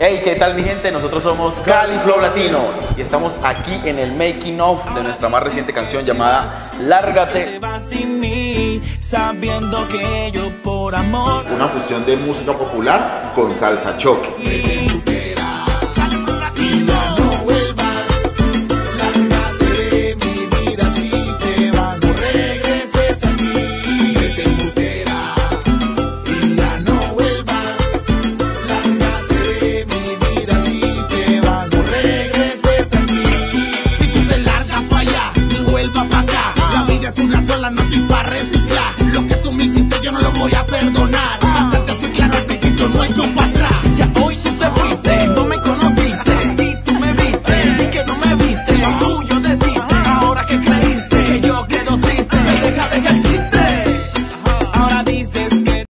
Hey, ¿qué tal mi gente? Nosotros somos Cali Flow Latino y estamos aquí en el making of de nuestra más reciente canción llamada Lárgate. Una fusión de música popular con salsa choque. la nota y para reciclar.